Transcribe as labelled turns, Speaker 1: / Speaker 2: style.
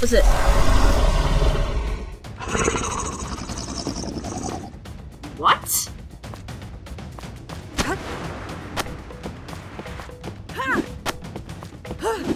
Speaker 1: was it? What? Huh. Huh.